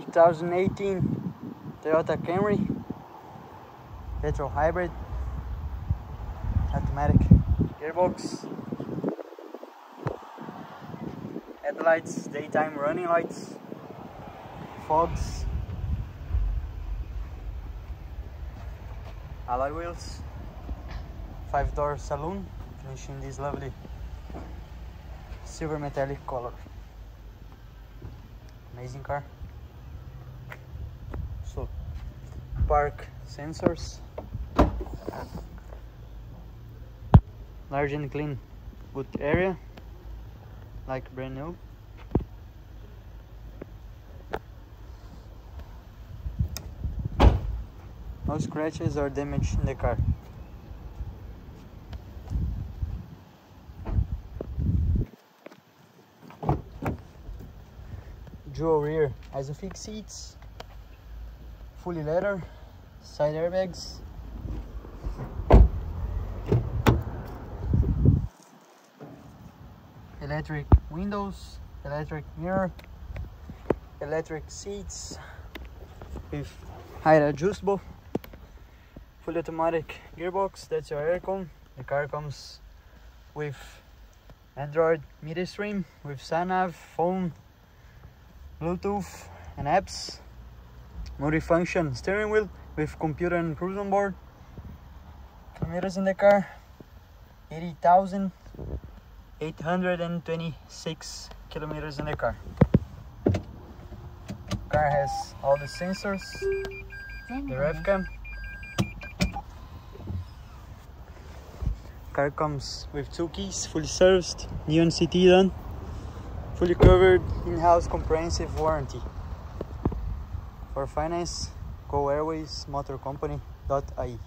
2018 Toyota Camry petrol hybrid automatic gearbox. Headlights daytime running lights fogs alloy wheels five door saloon finishing this lovely silver metallic color. Amazing car so park sensors. Large and clean good area like brand new. No scratches or damage in the car. Dual rear isofix seats fully leather side airbags. Electric windows electric mirror electric seats with height adjustable fully automatic gearbox that's your aircon the car comes with android media stream with satnav phone bluetooth and apps multifunction steering wheel with computer and cruise on board. Kilometers in the car. 80,826 kilometers in the car. Car has all the sensors the rev cam. Car comes with two keys fully serviced new NCT done fully covered in-house comprehensive warranty for finance go airways motor company.ie